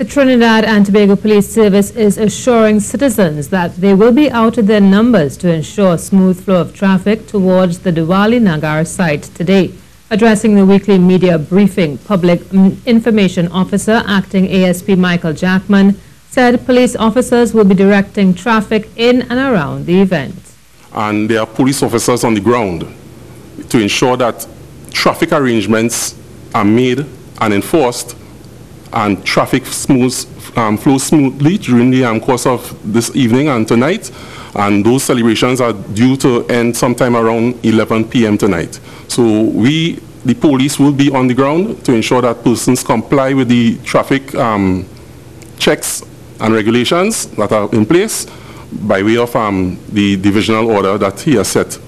The Trinidad and Tobago Police Service is assuring citizens that they will be out of their numbers to ensure smooth flow of traffic towards the Divali Nagar site today. Addressing the weekly media briefing, Public Information Officer Acting ASP Michael Jackman said police officers will be directing traffic in and around the event. And there are police officers on the ground to ensure that traffic arrangements are made and enforced and traffic smooth, um, flows smoothly during the um, course of this evening and tonight. And those celebrations are due to end sometime around 11 p.m. tonight. So we, the police, will be on the ground to ensure that persons comply with the traffic um, checks and regulations that are in place by way of um, the divisional order that he has set